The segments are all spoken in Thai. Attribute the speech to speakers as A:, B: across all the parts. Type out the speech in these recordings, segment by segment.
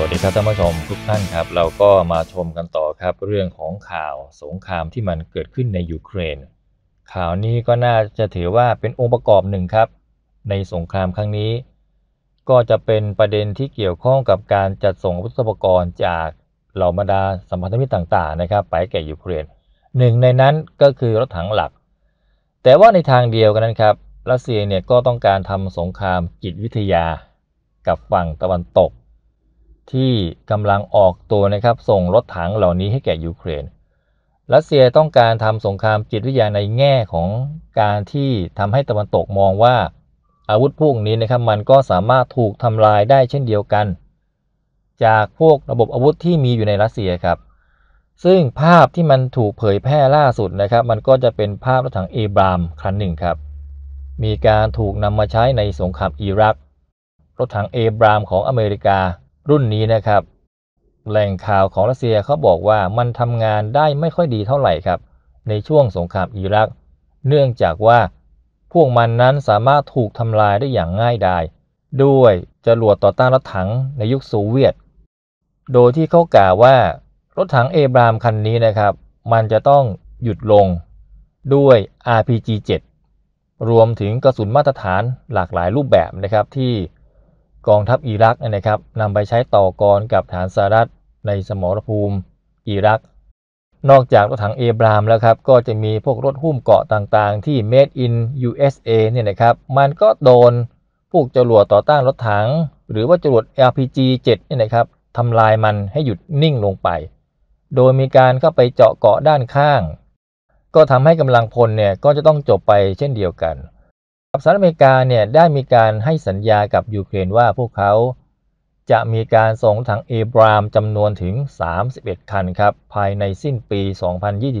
A: สวัสดีครับท่านผู้ชมทุกท่านครับ เราก็มาชมกันต่อครับเรื่องของข่าวสงครามที่มันเกิดขึ้นในยูเครน ข่าวนี้ก็น่าจะถือว่าเป็นองค์ประกอบหนึ่งครับ ในสงครามครั้งนี้ ก็จะเป็นประเด็นที่เกี่ยวข้องกับการจัดส่งอาวุธปกรณ์จากเหล่าบรรดาสัมพันธมิตรต่างๆนะครับ ไปแก่ยูเครนหนึ่งในนั้นก็คือรถถังหลัก แต่ว่าในทางเดียวกันนั้นครับรัสเซียเนี่ยก็ต้องการทำสงครามจิตวิทยา กับฝั่งตะวันตก ที่กำลังออกตัวนะครับส่งรถถังเหล่านี้ให้แก่ยูเครน รัสเซียต้องการทำสงครามจิตวิทยาในแง่ของการที่ทำให้ตะวันตกมองว่า อาวุธพวกนี้นะครับมันก็สามารถถูกทำลายได้เช่นเดียวกัน จากพวกระบบอาวุธที่มีอยู่ในรัสเซียครับ ซึ่งภาพที่มันถูกเผยแพร่ล่าสุดนะครับ มันก็จะเป็นภาพรถถังเอบรามคันหนึ่งครับ มีการถูกนำมาใช้ในสงครามอิรัก รถถังเอบรามของอเมริกา รุ่นนี้นะครับ แหล่งข่าวของรัสเซียเขาบอกว่ามันทำงานได้ไม่ค่อยดีเท่าไหร่ครับ ในช่วงสงครามอิรัก เนื่องจากว่าพวกมันนั้นสามารถถูกทำลายได้อย่างง่ายดายด้วยจรวดต่อต้านรถถังในยุคโซเวียต โดยที่เขากล่าวว่ารถถังเอบรามคันนี้นะครับ มันจะต้องหยุดลงด้วย RPG-7 รวมถึงกระสุนมาตรฐานหลากหลายรูปแบบนะครับที่ กองทัพอิรักนะครับนำไปใช้ต่อกรกับฐานสหรัฐในสมรภูมิอิรัก นอกจากรถถังเอบรามแล้วครับ ก็จะมีพวกรถหุ้มเกาะต่างๆ ที่ made in USA เนี่ยนะครับ มันก็โดนพวกจรวดต่อต้านรถถัง หรือว่าจรวด RPG-7 เนี่ยนะครับทำลายมันให้หยุดนิ่งลงไป โดยมีการเข้าไปเจาะเกาะด้านข้าง ก็ทำให้กำลังพลเนี่ยก็จะต้องจบไปเช่นเดียวกัน สหรัฐอเมริกาเนี่ยได้มีการให้สัญญากับยูเครนว่าพวกเขา จะมีการส่งถังเอบรามจำนวนถึง 31 คันครับ ภายในสิ้นปี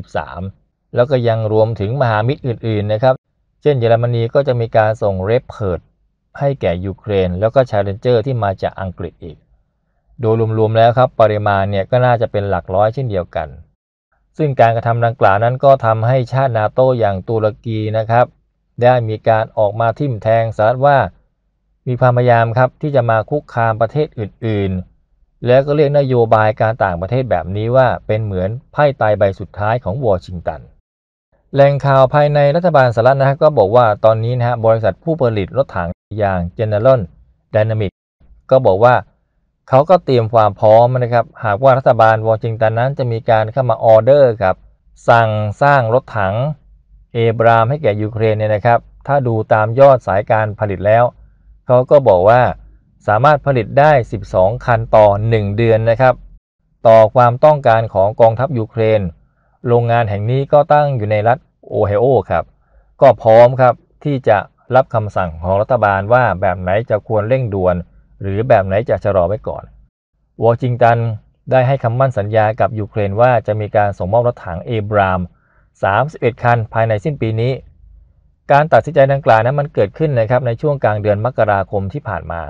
A: 2023 แล้วก็ยังรวมถึงมหามิตรอื่นๆนะครับ เช่นเยอรมนีก็จะมีการส่งเรปเพิร์ดให้แก่ยูเครน แล้วก็ Challenger ที่มาจากอังกฤษอีก โดยรวมๆแล้วครับปริมาณเนี่ยก็น่าจะเป็นหลักร้อยเช่นเดียวกัน ซึ่งการกระทำดังกล่าวนั้นก็ทำให้ชาตินาโตอย่างตุรกีนะครับ ได้มีการออกมาทิ่มแทงสหรัฐว่า มีความพยายามครับที่จะมาคุกคามประเทศอื่นๆ แล้วก็เรียกนโยบายการต่างประเทศแบบนี้ว่าเป็นเหมือนไพ่ตายใบสุดท้ายของวอชิงตันแหล่งข่าวภายในรัฐบาลสหรัฐนะก็บอกว่าตอนนี้นะฮะบริษัทผู้ผลิตรถถังอย่าง General Dynamics ก็บอกว่าเขาก็เตรียมความพร้อมนะครับ หากว่ารัฐบาลวอชิงตันนั้นจะมีการเข้ามาออเดอร์ครับ สั่งสร้างรถถัง เอบรามให้แก่ยูเครนเนี่ยนะครับ ถ้าดูตามยอดสายการผลิตแล้ว เขาก็บอกว่าสามารถผลิตได้ 12 คันต่อ 1 เดือนนะครับ ต่อความต้องการของกองทัพยูเครน โรงงานแห่งนี้ก็ตั้งอยู่ในรัฐโอไฮโอครับ ก็พร้อมครับที่จะรับคำสั่งของรัฐบาลว่าแบบไหนจะควรเร่งด่วน หรือแบบไหนจะชะลอไว้ก่อน วอชิงตันได้ให้คำมั่นสัญญากับยูเครนว่าจะมีการส่งมอบรถถังเอบราม 31 คันภายในสิ้นปีนี้ การตัดสินใจดังกล่าวนั้นมันเกิดขึ้นนะครับในช่วงกลางเดือนมกราคมที่ผ่านมา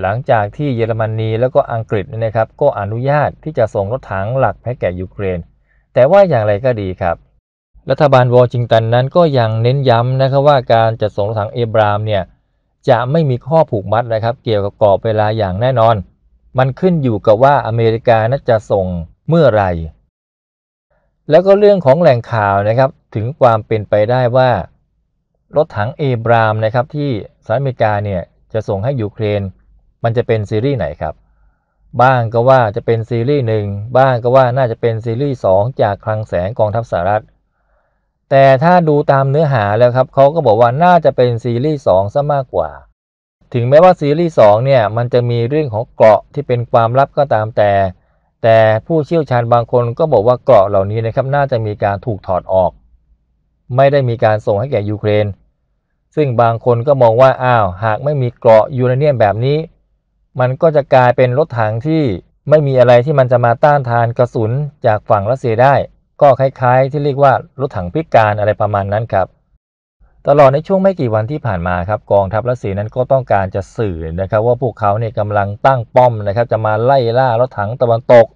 A: หลังจากที่เยอรมนีแล้วก็อังกฤษนะครับก็อนุญาตที่จะส่งรถถังหลักให้แก่ยูเครน แต่ว่าอย่างไรก็ดีครับ รัฐบาลวอชิงตันนั้นก็ยังเน้นย้ำนะครับว่าการจัดส่งรถถังเอบรามเนี่ยจะไม่มีข้อผูกมัดนะครับ เกี่ยวกับกรอบเวลาอย่างแน่นอน มันขึ้นอยู่กับว่าอเมริกานั้นจะส่งเมื่อไร แล้วก็เรื่องของแหล่งข่าวนะครับถึงความเป็นไปได้ว่ารถถังเอบรามนะครับที่สหรัฐอเมริกาเนี่ยจะส่งให้ยูเครน มันจะเป็นซีรีส์ไหนครับ บ้างก็ว่าจะเป็นซีรีส์หนึ่งบ้างก็ว่าน่าจะเป็นซีรีส์2จากคลังแสงกองทัพสหรัฐ แต่ถ้าดูตามเนื้อหาแล้วครับเขาก็บอกว่าน่าจะเป็นซีรีส์2ซะมากกว่า ถึงแม้ว่าซีรีส์2เนี่ยมันจะมีเรื่องของเกราะที่เป็นความลับก็ตามแต่ แต่ผู้เชี่ยวชาญบางคนก็บอกว่าเกราะเหล่านี้นะครับน่าจะมีการถูกถอดออก ไม่ได้มีการส่งให้แก่ยูเครน ซึ่งบางคนก็มองว่าอ้าวหากไม่มีเกราะยูเรเนียมแบบนี้ มันก็จะกลายเป็นรถถังที่ไม่มีอะไรที่มันจะมาต้านทานกระสุนจากฝั่งรัสเซียได้ ก็คล้ายๆ ที่เรียกว่ารถถังพิการอะไรประมาณนั้นครับ ตลอดในช่วงไม่กี่วันที่ผ่านมาครับกองทัพรัสเซียนั้นก็ต้องการจะสื่อนะครับว่าพวกเขาเนี่ยกำลังตั้งป้อมนะครับจะมาไล่ล่ารถถังตะวันตก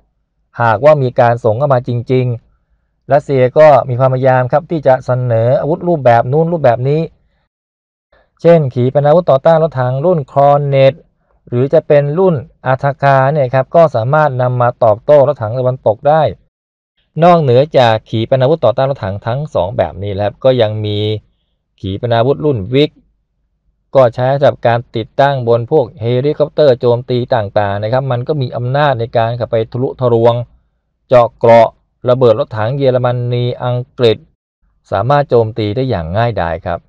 A: หากว่ามีการส่งเข้ามาจริง ๆ รัสเซียก็มีความพยายามครับที่จะเสนออาวุธรูปแบบนู้นรูปแบบนี้ เช่น ขีปนาวุธต่อต้านรถถังรุ่น Kornet หรือจะเป็นรุ่น Ataka เนี่ยครับก็สามารถนำมาตอบโต้รถถังตะวันตกได้ นอกเหนือจากขีปนาวุธต่อต้านรถถังทั้ง 2 แบบนี้แล้วก็ยังมีขีปนาวุธรุ่นวิก ก็ใช้สำหรับการติดตั้งบนพวกเฮลิคอปเตอร์โจมตีต่างๆนะครับ มันก็มีอำนาจในการขับไปทะลุทะลวง เจาะเกราะ ระเบิดรถถังเยอรมนีอังกฤษ สามารถโจมตีได้อย่างง่ายดายครับ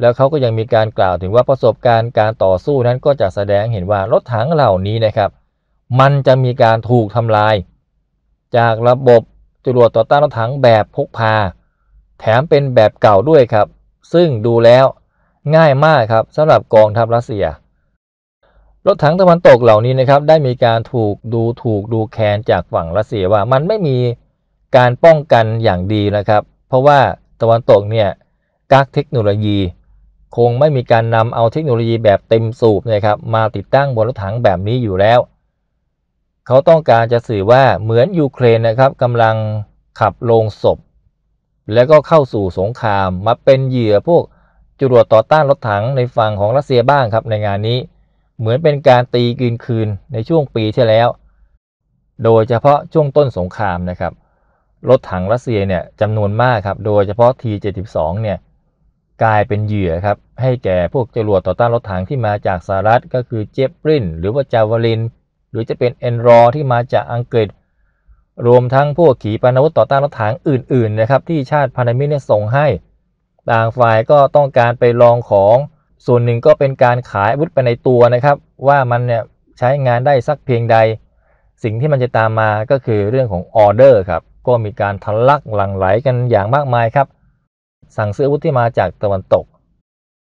A: แล้วเขาก็ยังมีการกล่าวถึงว่าประสบการณ์การต่อสู้นั้นก็จะแสดงเห็นว่ารถถังเหล่านี้นะครับ มันจะมีการถูกทำลาย จากระบบจรวดต่อต้านรถถังแบบพกพา แถมเป็นแบบเก่าด้วยครับ ซึ่งดูแล้ว ง่ายมากครับสำหรับกองทัพรัสเซีย รถถังตะวันตกเหล่านี้นะครับได้มีการถูกดูถูกดูแคลนจากฝั่งรัสเซียว่ามันไม่มีการป้องกันอย่างดีนะครับ เพราะว่าตะวันตกเนี่ยกักเทคโนโลยี คงไม่มีการนำเอาเทคโนโลยีแบบเต็มสูบนะครับมาติดตั้งบนรถถังแบบนี้อยู่แล้ว เขาต้องการจะสื่อว่าเหมือนยูเครนนะครับกำลังขับลงศพ แล้วก็เข้าสู่สงครามมาเป็นเหยื่อพวก จรวดต่อต้านรถถังในฝั่งของรัสเซียบ้างครับในงานนี้ เหมือนเป็นการตีกินคืนในช่วงปีที่แล้ว โดยเฉพาะช่วงต้นสงครามนะครับรถถังรัสเซียเนี่ยจำนวนมากครับ โดยเฉพาะ T72 เนี่ยกลายเป็นเหยื่อครับ ให้แก่พวกจรวดต่อต้านรถถังที่มาจากสหรัฐก็คือเจฟรินหรือว่าจาวาลิน หรือจะเป็นเอ็นรอที่มาจากอังกฤษ รวมทั้งพวกขีปนาวุธต่อต้านรถถังอื่นๆนะครับที่ชาติพันธมิตรส่งให้ ต่างฝ่ายก็ต้องการไปลองของ ส่วนหนึ่งก็เป็นการขายอาวุธไปในตัวนะครับ ว่ามันเนี่ยใช้งานได้สักเพียงใด สิ่งที่มันจะตามมาก็คือเรื่องของออเดอร์ครับ ก็มีการทะลักหลั่งไหลกันอย่างมากมายครับ สั่งซื้ออาวุธที่มาจากตะวันตก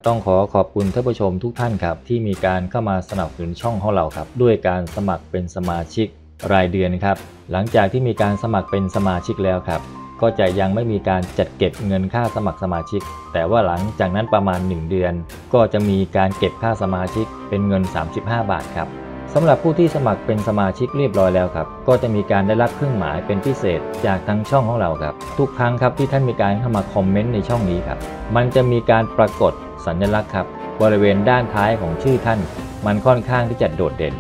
A: ต้องขอขอบคุณท่านผู้ชมทุกท่านครับ ที่มีการเข้ามาสนับสนุนช่องของเราครับ ด้วยการสมัครเป็นสมาชิกรายเดือนครับ หลังจากที่มีการสมัครเป็นสมาชิกแล้วครับ ก็จะยังไม่มีการจัดเก็บเงินค่าสมัครสมาชิก แต่ว่าหลังจากนั้นประมาณ 1 เดือน ก็จะมีการเก็บค่าสมาชิกเป็นเงิน 35 บาทครับสำหรับผู้ที่สมัครเป็นสมาชิกเรียบร้อยแล้วครับ ก็จะมีการได้รับเครื่องหมายเป็นพิเศษจากทางช่องของเราครับ ทุกครั้งครับที่ท่านมีการเข้ามาคอมเมนต์ในช่องนี้ครับ มันจะมีการปรากฏสัญลักษณ์ครับ บริเวณด้านท้ายของชื่อท่าน มันค่อนข้างที่จะโดดเด่น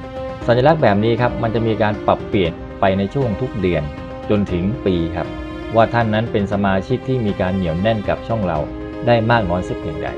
A: สัญลักษณ์แบบนี้ครับ มันจะมีการปรับเปลี่ยนไปในช่วงทุกเดือน จนถึงปีครับ ว่าท่านนั้นเป็นสมาชิกที่มีการเหนียวแน่นกับช่องเราได้มากน้อยสักเพียงใด